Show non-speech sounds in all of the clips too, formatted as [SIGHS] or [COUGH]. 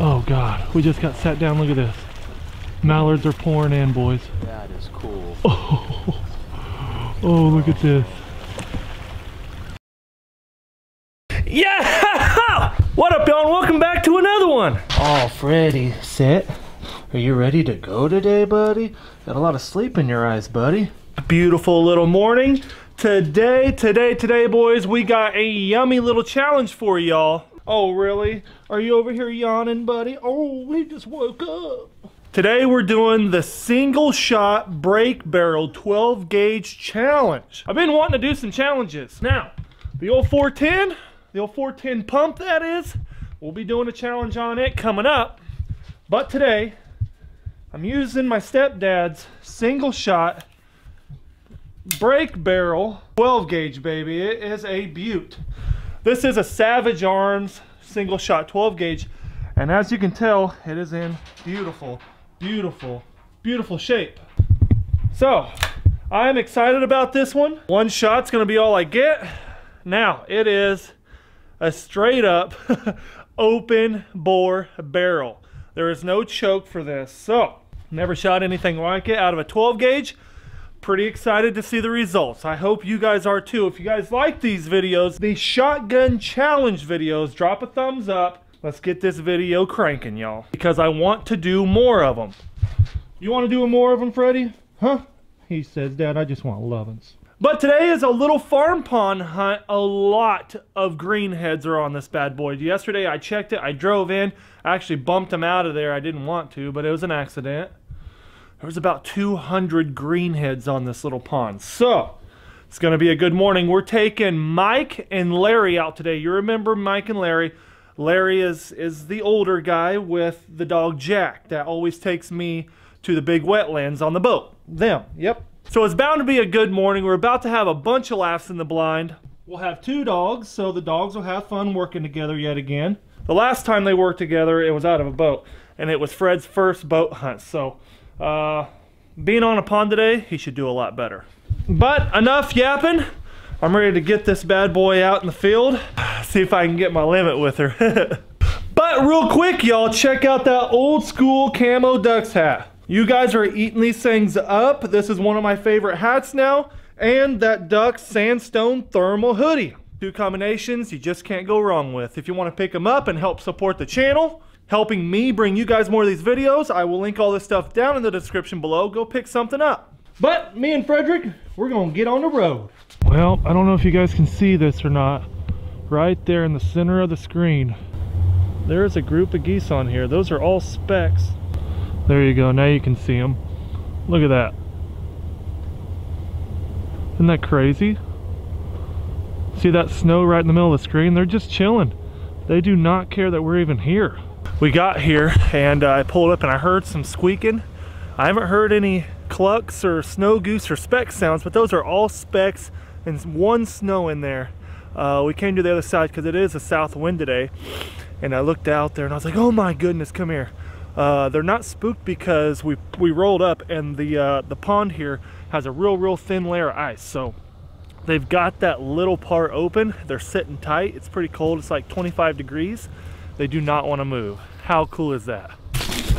Oh God, we just got sat down. Look at this. Mallards are pouring in, boys. That is cool. [LAUGHS] Oh, oh look at this. Yeah! [LAUGHS] What up, y'all? Welcome back to another one. Oh, Freddy, sit. Are you ready to go today, buddy? Got a lot of sleep in your eyes, buddy. Beautiful little morning. Today, today, today, boys, we got a yummy little challenge for y'all. Oh, really? Are you over here yawning, buddy? Oh, we just woke up. Today we're doing the single shot break barrel 12 gauge challenge. I've been wanting to do some challenges. Now, the old 410, the old 410 pump that is, we'll be doing a challenge on it coming up. But today, I'm using my stepdad's single shot break barrel 12 gauge baby. It is a beaut. This is a Savage Arms single shot 12 gauge. And as you can tell, it is in beautiful, beautiful, beautiful shape. So, I'm excited about this one. One shot's gonna be all I get. Now, it is a straight up [LAUGHS] open bore barrel. There is no choke for this. So, never shot anything like it out of a 12 gauge. Pretty excited to see the results. I hope you guys are too. If you guys like these videos, the shotgun challenge videos, drop a thumbs up. Let's get this video cranking, y'all. Because I want to do more of them. You want to do more of them, Freddy? Huh? He says, Dad, I just want lovin's. But today is a little farm pond hunt. A lot of greenheads are on this bad boy. Yesterday I checked it. I drove in. I actually bumped them out of there. I didn't want to, but it was an accident. There was about 200 greenheads on this little pond. So, it's going to be a good morning. We're taking Mike and Larry out today. You remember Mike and Larry. Larry is, is the older guy with the dog Jack that always takes me to the big wetlands on the boat. Them, yep. So it's bound to be a good morning. We're about to have a bunch of laughs in the blind. We'll have two dogs, so the dogs will have fun working together yet again. The last time they worked together, it was out of a boat, and it was Fred's first boat hunt. So uh, being on a pond today, he should do a lot better. But enough yapping. I'm ready to get this bad boy out in the field. [SIGHS] See if I can get my limit with her. [LAUGHS] but real quick, y'all, check out that old school camo DUX hat. You guys are eating these things up. This is one of my favorite hats now. And that duck sandstone thermal hoodie. Two combinations you just can't go wrong with. If you want to pick them up and help support the channel, helping me bring you guys more of these videos, I will link all this stuff down in the description below. Go pick something up. But me and Frederick, we're gonna get on the road. Well, I don't know if you guys can see this or not. Right there in the center of the screen, there's a group of geese on here. Those are all specks. There you go, now you can see them. Look at that. Isn't that crazy? See that snow right in the middle of the screen? They're just chilling. They do not care that we're even here. We got here and uh, I pulled up and I heard some squeaking. I haven't heard any clucks or snow goose or speck sounds, but those are all specks and one snow in there. Uh, we came to the other side because it is a south wind today. And I looked out there and I was like, oh my goodness, come here. Uh, they're not spooked because we, we rolled up and the, uh, the pond here has a real, real thin layer of ice. So they've got that little part open. They're sitting tight. It's pretty cold. It's like 25 degrees. They do not want to move. How cool is that?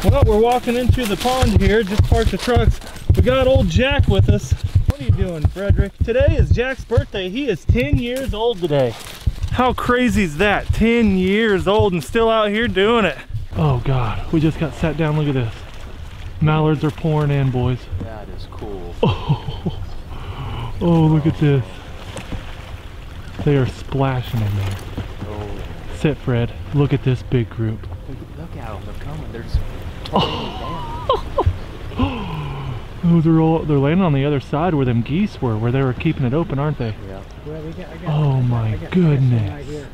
Well, we're walking into the pond here, just parked the trucks. We got old Jack with us. What are you doing, Frederick? Today is Jack's birthday. He is 10 years old today. How crazy is that? 10 years old and still out here doing it. Oh God, we just got sat down. Look at this. Mallards are pouring in, boys. That is cool. [LAUGHS] Oh, oh look at this. They are splashing in there. Oh, Sit, Fred. Look at this big group. look at them. They're coming. They're just... Oh, [GASPS] they're all they're landing on the other side where them geese were, where they were keeping it open, aren't they? Yeah. Well, we got, I got, Oh my I got- I got goodness. right here.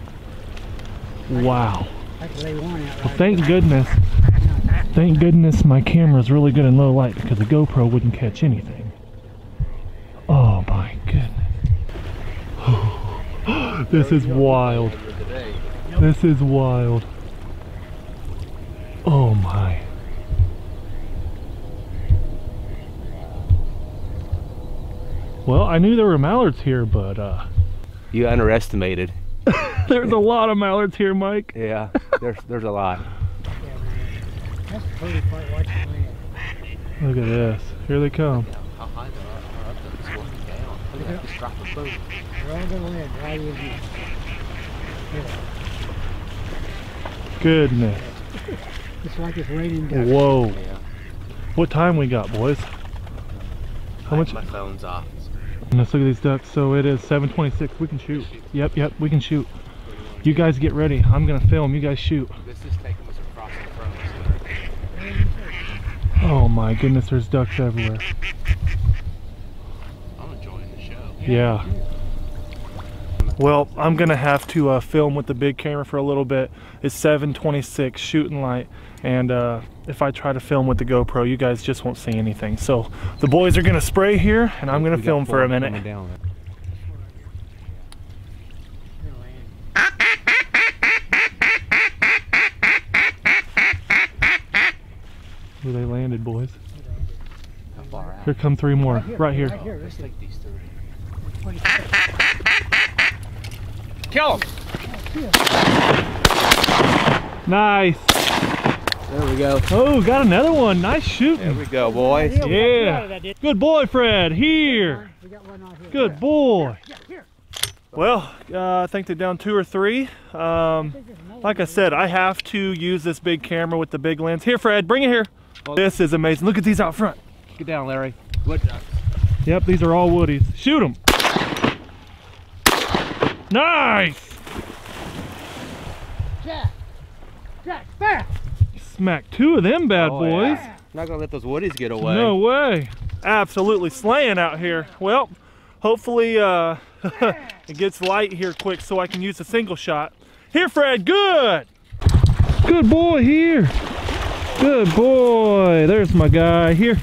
Wow. I can lay one Well, right thank goodness. Thank goodness my camera's really good in low light because the GoPro wouldn't catch anything. Oh my goodness. [SIGHS] this is wild. Today. This is wild. Oh my. Well, I knew there were mallards here, but uh, You underestimated. [LAUGHS] there's a lot of mallards here, Mike. Yeah, there's there's a lot. That's the pretty part watching land. Look at this. Here they come. How high they are, are up there, it's looking down. Look at that, just drop a boat. They're on the land, right with you. Goodness. It's like it's raining down. Whoa. Yeah. What time we got, boys? How much? My phone's off. Let's look at these ducks. So it is 726. We can shoot. Yep, yep, we can shoot. You guys get ready. I'm gonna film. You guys shoot. Let's just take them as a crossing. Oh my goodness, there's ducks everywhere. I'm enjoying the show. Yeah. Well, I'm gonna have to uh, film with the big camera for a little bit. It's 726 shooting light, and uh, if I try to film with the GoPro, you guys just won't see anything. So the boys are gonna spray here, and I'm gonna film for a minute. Where they landed, boys. How far out? Here come three more, right here. Right here. Let's This is take these three. 26. Kill them! Nice. There we go. Oh, got another one. Nice shooting. There we go, boys. Yeah, we got two Yeah. out of that, didn't Good boy, Fred. Here. we? We got one out here. Good boy. Well, uh, I think they're down two or three. Um, like I said, I have to use this big camera with the big lens. Here, Fred, bring it here. This is amazing. Look at these out front. Get down, Larry. What? Yep, these are all woodies. Shoot them. Nice. Jack. Jack, back. Smack two of them bad Oh, boys. yeah. Not gonna let those woodies get away. No way. Absolutely slaying out here. Well, hopefully uh, [LAUGHS] it gets light here quick so I can use a single shot. Here, Fred, good. Good boy here. Good boy. There's my guy here.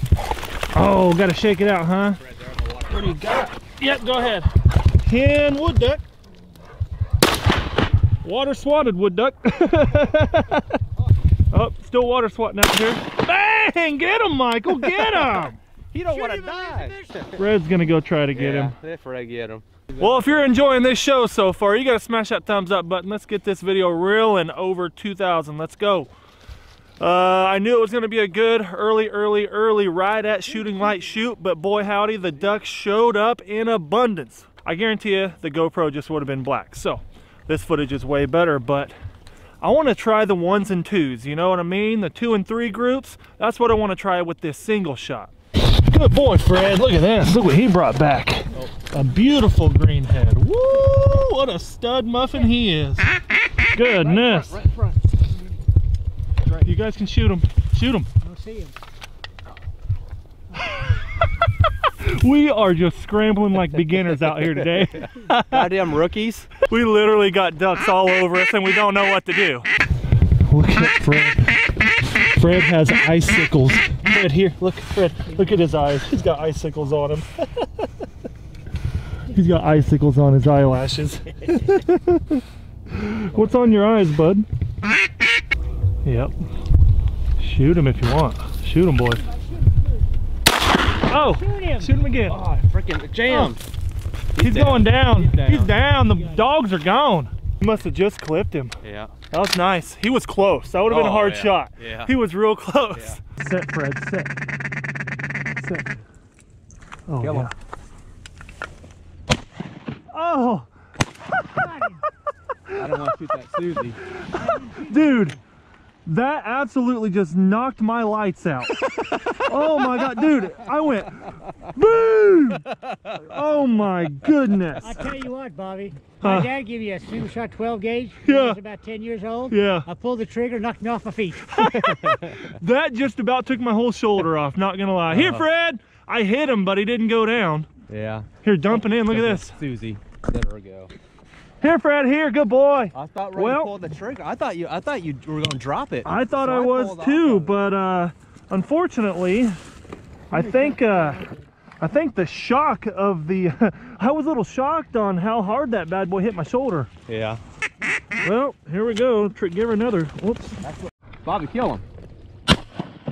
Oh, gotta shake it out, huh? What do you got? Yep, go ahead. Ken wood duck. Water swatted wood duck. [LAUGHS] oh, still water swatting out here. Bang! Get him, Michael. Get him. [LAUGHS] he don't want to die. Fred's gonna go try to get yeah, him. If I get him. Well, if you're enjoying this show so far, you gotta smash that thumbs up button. Let's get this video reeling over 2,000. Let's go. Uh, I knew it was gonna be a good early, early, early ride at Shooting Light Shoot, but boy howdy, the ducks showed up in abundance. I guarantee you, the GoPro just would have been black. So, this footage is way better, but I want to try the ones and twos. You know what I mean? The two and three groups. That's what I want to try with this single shot. Good boy, Fred. Look at this. Look what he brought back. A beautiful green head. Woo! What a stud muffin he is. Goodness. Right in front. You guys can shoot him. Shoot him. I don't see him. [LAUGHS] [LAUGHS] We are just scrambling like beginners out here today. [LAUGHS] Goddamn rookies. We literally got ducks all over us and we don't know what to do. Look at Fred. Fred has icicles. Fred, here, look, Fred, look at his eyes. He's got icicles on him. He's got icicles on his eyelashes. [LAUGHS] What's on your eyes, bud? Yep. Shoot him if you want. Shoot him, boys. Oh, Shoot him. shoot him again. Oh, freaking jammed. Oh. He's, going down. He's down. He's down. The dogs are gone. He must have just clipped him. Yeah. That was nice. He was close. That would have been a Oh, hard yeah. shot. Yeah. He was real close. Set, Fred. Set. Set. Oh, Kill him. yeah. Oh, [LAUGHS] I don't want to shoot that Susie. dude. That absolutely just knocked my lights out. [LAUGHS] oh my god, dude. I went boom. Oh my goodness. I tell you what, Bobby. My Huh. dad gave me a single shot 12 gauge. when I was about 10 years old. Yeah. I pulled the trigger, knocked me off my feet. [LAUGHS] That just about took my whole shoulder off, not gonna lie. Here, Uh-huh. Fred. I hit him, but he didn't go down. Yeah. Here, dumping in. Look at this. Susie. Let her go. Here, Fred. Here, good boy. I thought Ray Well- pulled the trigger. I thought you. I thought you were gonna drop it. I thought So I was too, but uh, unfortunately, I think uh, I think the shock of the [LAUGHS] I was a little shocked on how hard that bad boy hit my shoulder. Yeah. Well, here we go. Give her another. Whoops. Bobby, kill him.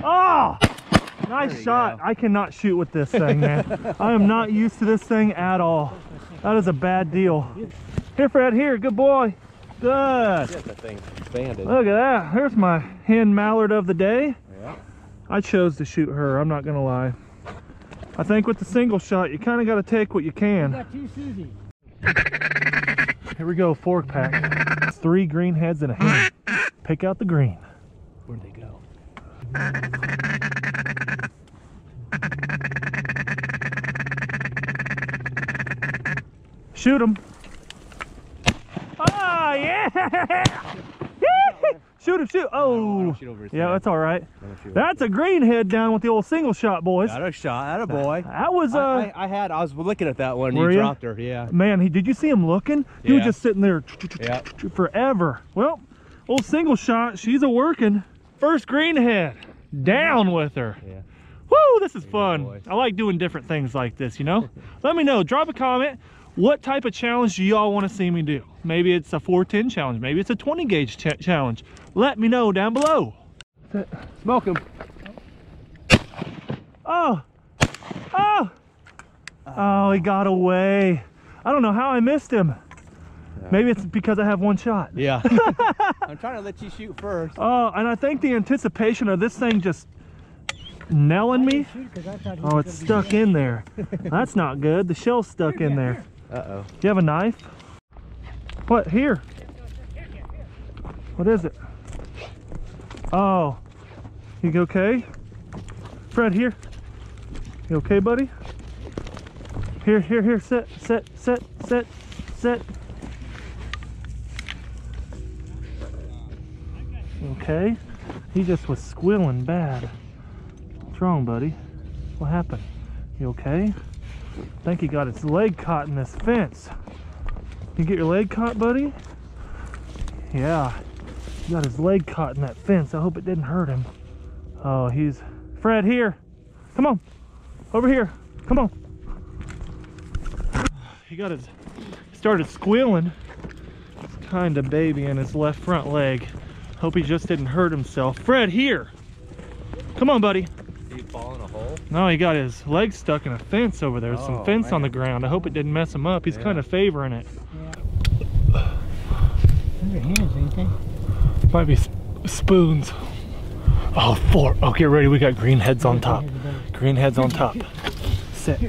Oh, nice shot. go. I cannot shoot with this thing, man. [LAUGHS] I am not used to this thing at all. That is a bad deal. Here, Fred. Here, good boy. Good. Yes, that thing expanded. Look at that. There's my hen mallard of the day. Yeah. I chose to shoot her, I'm not gonna lie. I think with the single shot, you kind of got to take what you You can. got two Susie. [LAUGHS] Here we go, fork pack. Three green heads and a hen. Pick out the green. Where'd they go? Shoot them. Ah, yeah! [LAUGHS] shoot him, shoot. Oh, shoot yeah, head. that's all right. That's a green head down with the old single shot, boys. Got a shot. At a boy. That was, uh, I, I, I had. I was looking at that one. Were you dropped her. Yeah. Man, he did you see him looking? He was just sitting there Yeah. [LAUGHS] forever. Well, old single shot, she's a working. First green head. down with her. Yeah. Woo, this is fun. I like doing different things like this, you know? [LAUGHS] Let me know, drop a comment. What type of challenge do y'all want to see me do? Maybe it's a 410 challenge, maybe it's a 20 gauge ch- challenge. Let me know down below. Smoke him. Oh, oh, oh, he got away. I don't know how I missed him. Maybe it's because I have one shot. Yeah. [LAUGHS] I'm trying to let you shoot first. Oh, and I think the anticipation of this thing just nailing me. Shoot, 'cause I thought he Oh, it's stuck in there. That's not good. The shell's stuck in there. Uh oh. Do you have a knife? What? Here. What is it? Oh. You okay? Fred, here. You okay, buddy? Here, here, here. Sit, sit, sit, sit, sit. Okay. He just was squealing bad. What's wrong, buddy? What happened? You okay? I think he got his leg caught in this fence. You get your leg caught, buddy? Yeah. He got his leg caught in that fence. I hope it didn't hurt him. Oh, he's Fred here. Come on. Over here. Come on. He got his started squealing. It's kind of baby in his left front leg. Hope he just didn't hurt himself. Fred here. Come on, buddy. Did he fall in a hole? No, he got his leg stuck in a fence over there. There's some Oh, fence on the ground. I hope it didn't mess him up. He's Yeah. kind of favoring it. Those are hens, ain't? Might be sp- spoons. Oh, four. Oh, get ready. We got green heads on top. Green heads on top. Sit.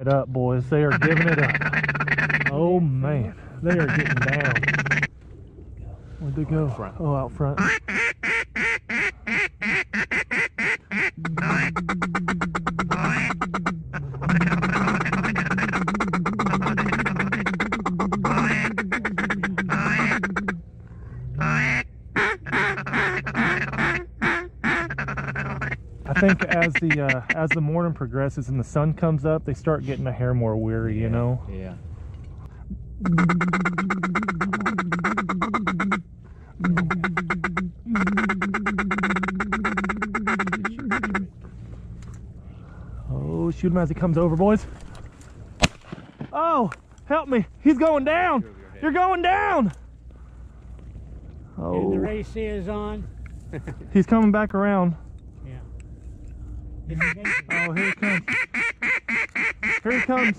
It up, boys. They are giving it up. Oh, man. They are getting down. Where'd they go? front. Oh, out front. I think as the uh, as the morning progresses and the sun comes up, they start getting a hair more weary. You know. Yeah. Oh, shoot him as he comes over, boys. Oh, help me. He's going down. You're going down. And the Oh, race is on. he's coming back around. Yeah. It's amazing. Oh, here he comes. Here he comes.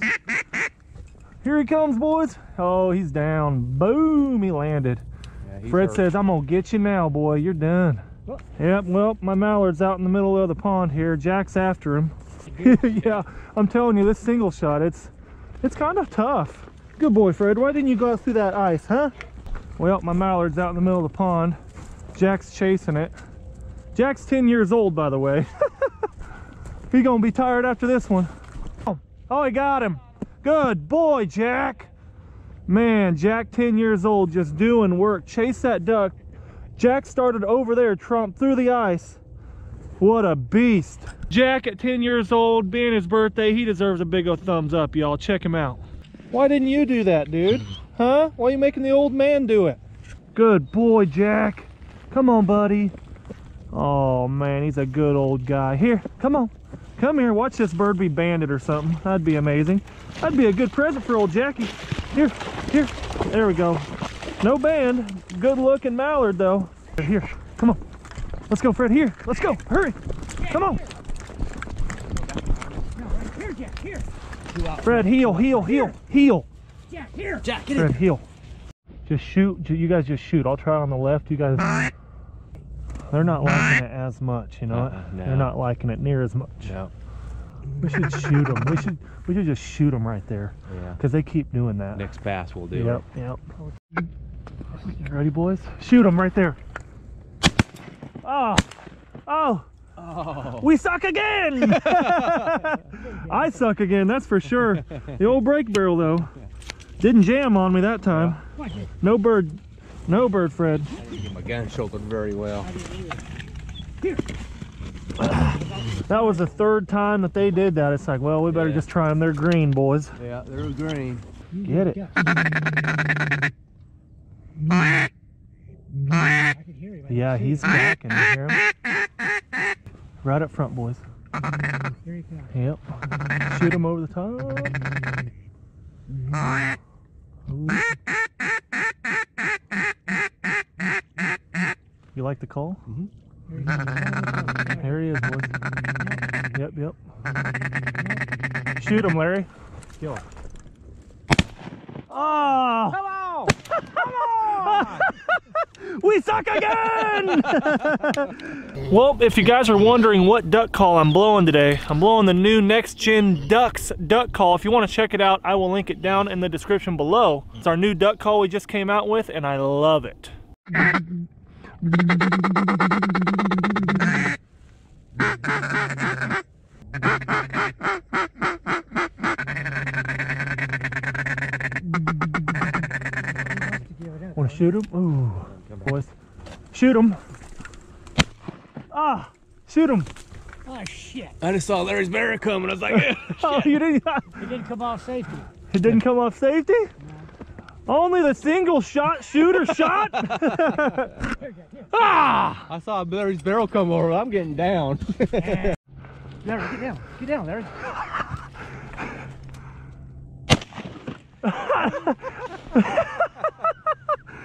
Here he comes, boys. Oh, he's down. Boom, he landed. yeah Fred hurt. says, I'm going to get you now, boy. You're done. Oh. Yep, well, my mallard's out in the middle of the pond here. Jack's after him. [LAUGHS] yeah, I'm telling you, this single shot, it's it's kind of tough. Good boy, Fred. Why didn't you go through that ice, huh? Well, my mallard's out in the middle of the pond. Jack's chasing it. Jack's 10 years old, by the way. [LAUGHS] he gonna be tired after this one. Oh, oh, he got him. Good boy, Jack. Man, Jack, 10 years old, just doing work. Chase that duck. Jack started over there, Trump through the ice. What a beast. Jack at 10 years old, being his birthday, he deserves a big old thumbs up, y'all. Check him out. Why didn't you do that, dude? Huh? Why are you making the old man do it? Good boy, Jack. Come on, buddy. Oh, man, he's a good old guy. Here, come on. Come here, watch this bird be banded or something. That'd be amazing. That'd be a good present for old Jackie. Here, here. There we go. No band. Good looking mallard, though. Here, come on. Let's go, Fred. Here, let's go. Hurry. Come on. No, right here, Jack. Here. Fred, heel, heel, heel, heel. Jack, here. Jack, get Fred, heel. Just shoot. You guys just shoot. I'll try on the left. You guys. They're not liking it [COUGHS] as much, you know. Uh-uh, no. They're not liking it near as much. No. We should [LAUGHS] shoot them. We should we should just shoot them right there Yeah. because they keep doing that. Next pass we'll do. Yep, yep. You ready, boys? Shoot them right there. Oh, oh, Oh. we suck again. [LAUGHS] I suck again, that's for sure. The old break barrel though, didn't jam on me that time. No bird, no bird, Fred. I didn't get my gun shouldered very well. Here. that was the third time that they did that. It's like, well, we better Yeah. just try them. They're green, boys. Yeah, they're green. Get it. I can hear him. Yeah, he's back. And you hear him? Right up front, boys. Here he comes. Yep. Shoot him over the top. Ooh. You like the call? Here he. There he is, boys. Yep, yep. Shoot him, Larry. Kill him. Oh! Come on! [LAUGHS] Come on! We suck again! [LAUGHS] well, if you guys are wondering what duck call I'm blowing today, I'm blowing the new Next Gen DUX duck call. If you want to check it out, I will link it down in the description below. It's our new duck call we just came out with, and I love it. [LAUGHS] Want to shoot him? Ooh, boys. Shoot him. Ah, shoot him. Oh shit! I just saw Larry's bear coming. I was like, yeah. [LAUGHS] Oh, you didn't. He didn't come off safety. It didn't come off safety? Only the single shot shooter shot? [LAUGHS] Here, Jack, here. ah! I saw Larry's barrel come over. I'm getting down. [LAUGHS] Larry, get down. Get down, Larry. [LAUGHS]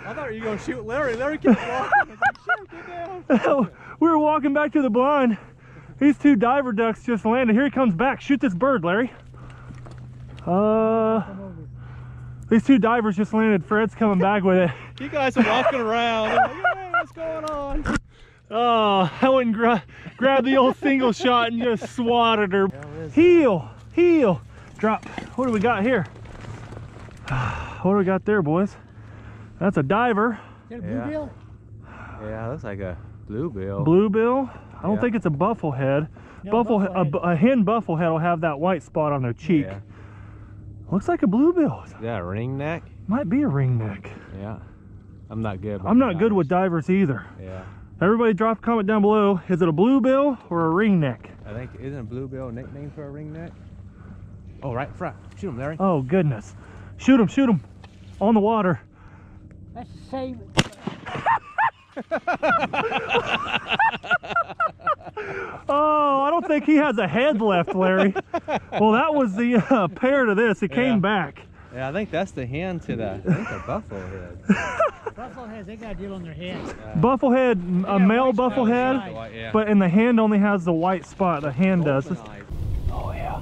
I thought you were gonna shoot Larry. Larry kept walking. Like, shoot, get down. [LAUGHS] we were walking back to the blind. These two diver ducks just landed. Here he comes back. Shoot this bird, Larry. Uh, these two divers just landed. Fred's coming back with it. You guys are walking around. I'm like, hey, what's going on? Oh, I went and gra- grabbed the old single shot and just swatted her. Heel, heel, drop. What do we got here? [SIGHS] What do we got there, boys? That's a diver, Is that a Yeah. bluegill? Yeah, that's like a bluebill. bluebill. I don't Yeah. think it's a bufflehead. No, Buffle, a, bufflehead. bu- a hen bufflehead will have that white spot on their cheek. Yeah. Looks like a bluebill. Is that a ring neck? Might be a ringneck. Yeah. I'm not good. I'm not good with divers either. Yeah. Everybody drop a comment down below. Is it a bluebill or a ringneck? I think isn't a bluebill a nickname for a ring neck? Oh, right in front. Shoot him, Larry. Oh goodness. Shoot him, shoot him. On the water. That's the same. [LAUGHS] Oh, I don't think he has a head left, Larry. Well, that was the uh, pair to this. It came back. Yeah, I think that's the hand to the, I think the buffalo head. [LAUGHS] Buffalo heads, they got a deal on their head. Bufflehead, a male white spots on the bufflehead, but in the hand only has the white spot. The hand does. Oh yeah.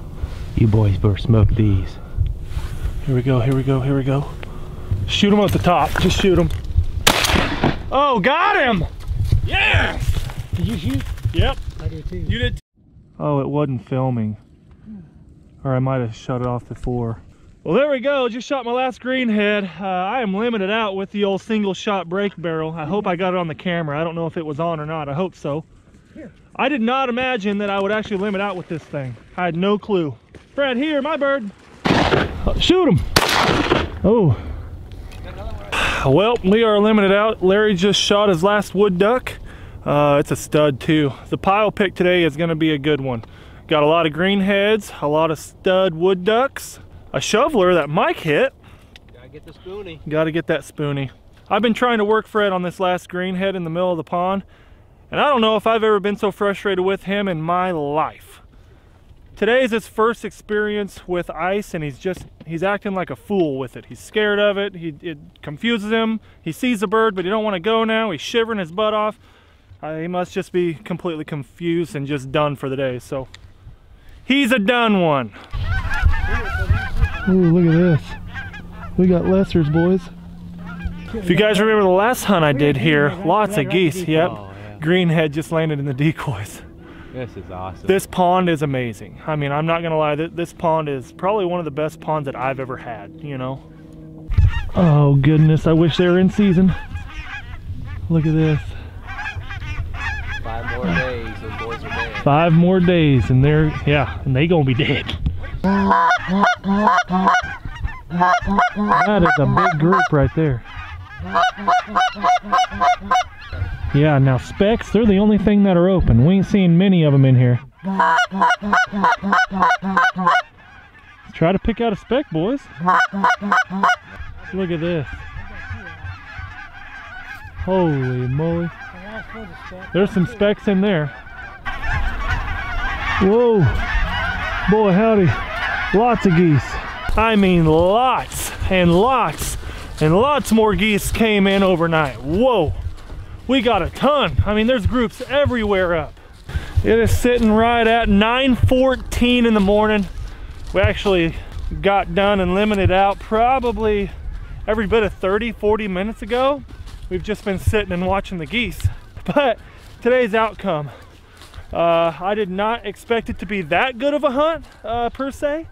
You boys better smoke these. Here we go, here we go, here we go. Shoot them at the top. Just shoot them. Oh, got him! Yeah! Did you shoot? Yep. I did too. You did. Oh, it wasn't filming. Or I might have shut it off before. Well, there we go. Just shot my last greenhead. Uh, I am limited out with the old single shot break barrel. I hope I got it on the camera. I don't know if it was on or not. I hope so. Here. I did not imagine that I would actually limit out with this thing. I had no clue. Fred, here, my bird. Uh, shoot him. Oh. Well, we are limited out. Larry just shot his last wood duck. Uh, it's a stud too. The pile pick today is gonna be a good one. Got a lot of greenheads, a lot of stud wood ducks, a shoveler that Mike hit. Gotta get the spoonie. Got to get that spoonie. I've been trying to work Fred on this last greenhead in the middle of the pond, and I don't know if I've ever been so frustrated with him in my life. Today is his first experience with ice, and he's just he's acting like a fool with it. He's scared of it. He it confuses him. He sees the bird, but he don't want to go now. He's shivering his butt off. Uh, he must just be completely confused and just done for the day. So he's a done one. [LAUGHS] Ooh, look at this. We got lessers, boys. If you guys remember the last hunt I did here, lots of geese. Yep. Oh, yeah. greenhead just landed in the decoys. This is awesome. This pond is amazing. I mean, I'm not gonna lie, th- this pond is probably one of the best ponds that I've ever had, you know? Oh goodness, I wish they were in season. Look at this. Five more days, those boys are dead. Five more days and they're, yeah, and they gonna be dead. That is a big group right there. Yeah, now specks, they're the only thing that are open. We ain't seeing many of them in here. Try to pick out a speck, boys. Look at this. Holy moly. There's some specks in there. Whoa. Boy, howdy. Lots of geese. I mean, lots and lots and lots more geese came in overnight. Whoa. We got a ton. I mean, there's groups everywhere up. It is sitting right at 9:14 in the morning. We actually got done and limited out probably every bit of 30, 40 minutes ago. We've just been sitting and watching the geese. [LAUGHS] But today's outcome, uh, I did not expect it to be that good of a hunt uh, per se.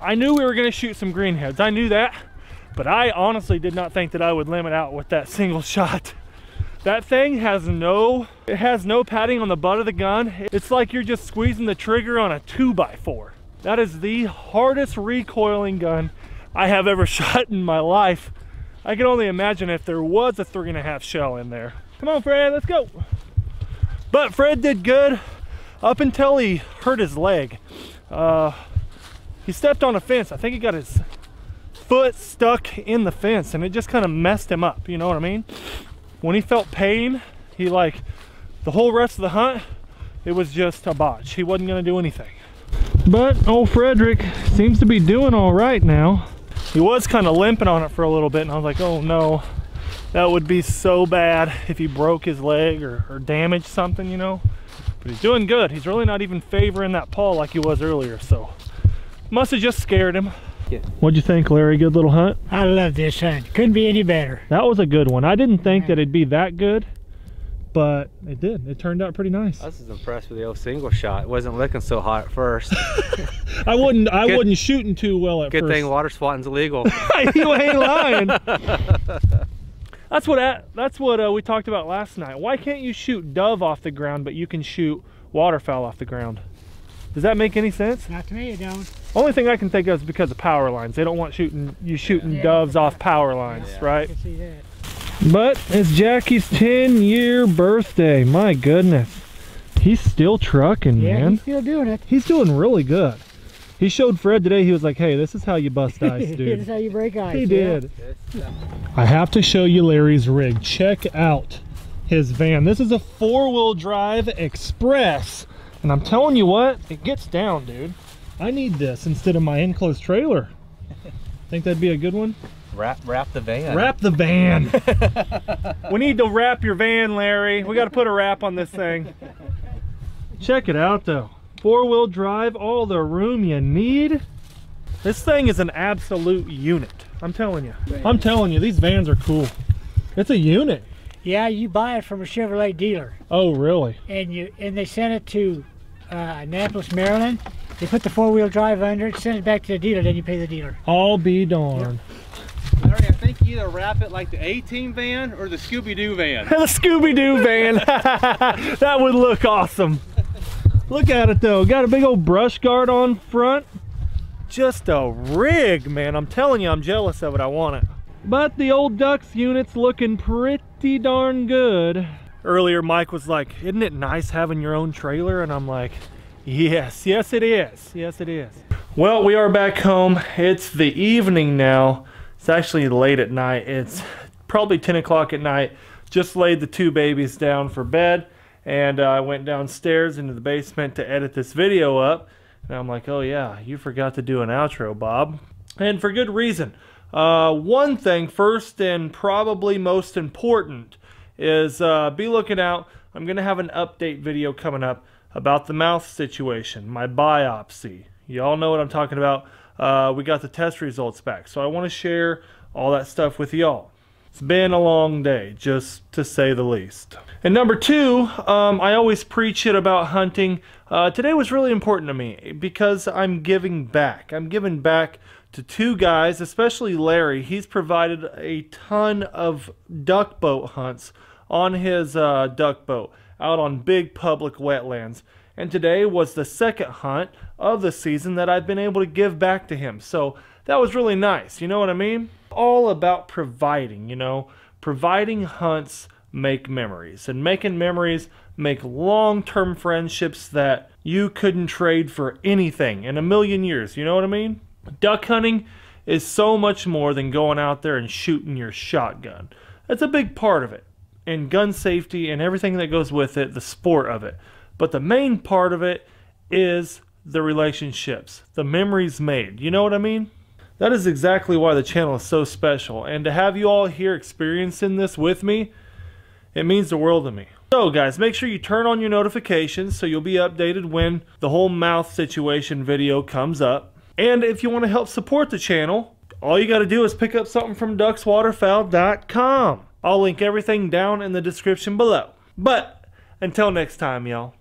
I knew we were going to shoot some greenheads. I knew that, but I honestly did not think that I would limit out with that [LAUGHS] single shot. That thing has no, it has no padding on the butt of the gun. It's like you're just squeezing the trigger on a two by four. That is the hardest recoiling gun I have ever [LAUGHS] shot in my life. I can only imagine if there was a three and a half shell in there. Come on, Fred, let's go. But Fred did good up until he hurt his leg. Uh, he stepped on a fence. I think he got his foot stuck in the fence and it just kind of messed him up. You know what I mean? When he felt pain, he like the whole rest of the hunt, it was just a botch. He wasn't gonna do anything. But old Frederick seems to be doing all right now. He was kind of limping on it for a little bit, and I was like, oh no, that would be so bad if he broke his leg or, or damaged something, you know. But he's doing good. He's really not even favoring that paw like he was earlier, so must have just scared him. Yeah. What'd you think, Larry? Good little hunt? I love this hunt. Couldn't be any better. That was a good one. I didn't think that it'd be that good, but it did. It turned out pretty nice. I was impressed with the old single shot. It wasn't looking so hot at first. [LAUGHS] I wouldn't. I Good- wasn't shooting too well at Good first. thing water swatting's illegal. [LAUGHS] you ain't lying. [LAUGHS] That's what. a- That's what uh, we talked about last night. Why can't you shoot dove off the ground, but you can shoot waterfowl off the ground? Does that make any sense? Not to me, it don't. Only thing I can think of is because of power lines. They don't want shooting you shooting Yeah. doves off power lines, Yeah. I right? can see that. But it's Jackie's 10 year birthday. My goodness. He's still trucking, Yeah, man. he's still doing it. He's doing really good. He showed Fred today, he was like, hey, this is how you bust ice, [LAUGHS] dude. this is how you break ice. he yeah. did. Uh, I have to show you Larry's rig. Check out his van. This is a four wheel drive express. And I'm telling you what, it gets down, dude. I need this instead of my enclosed trailer. Think that'd be a good one? wrap, wrap the van. Wrap the van. [LAUGHS] we need to wrap your van, Larry. We got to put a wrap on this thing. Check it out, though. Four wheel drive, all the room you need. This thing is an absolute unit. I'm telling you. I'm telling you, these vans are cool. It's a unit. Yeah, you buy it from a Chevrolet dealer, Oh, really? and you and they send it to uh, Annapolis, Maryland. They put the four-wheel drive under it, send it back to the dealer, then you pay the dealer. I'll be darned. Larry, I think you either wrap it like the A-Team van or the Scooby-Doo van. [LAUGHS] the Scooby Doo van. [LAUGHS] that would look awesome. Look at it though. Got a big old brush guard on front. Just a rig, man. I'm telling you, I'm jealous of it. I want it. But the old DUX unit's looking pretty darn good. Earlier, Mike was like, Isn't it nice having your own trailer? And I'm like, Yes, yes, it is. Yes, it is. Well, we are back home. It's the evening now. It's actually late at night. It's probably 10 o'clock at night. Just laid the two babies down for bed, and uh, I went downstairs into the basement to edit this video up. And I'm like, oh yeah, you forgot to do an outro, Bob. And for good reason. Uh, one thing, first and probably most important, is uh, be looking out. I'm going to have an update video coming up about the mouth situation, my biopsy. Y'all know what I'm talking about. Uh, we got the test results back. So I want to share all that stuff with y'all. It's been a long day, just to say the least. And number two, um, I always preach it about hunting. Uh, today was really important to me because I'm giving back. I'm giving back to two guys, especially Larry. He's provided a ton of duck boat hunts on his uh, duck boat out on big public wetlands. And today was the second hunt of the season that I've been able to give back to him. So that was really nice. You know what I mean? All about providing, you know, providing hunts make memories and making memories make long-term friendships that you couldn't trade for anything in a million years. You know what I mean? Duck hunting is so much more than going out there and shooting your shotgun. That's a big part of it. And gun safety and everything that goes with it, the sport of it. But the main part of it is the relationships, the memories made. You know what I mean? That is exactly why the channel is so special. And to have you all here experiencing this with me, it means the world to me. So guys, make sure you turn on your notifications so you'll be updated when the whole mouth situation video comes up. And if you want to help support the channel, all you got to do is pick up something from duxwaterfowl.com. I'll link everything down in the description below. But until next time, y'all.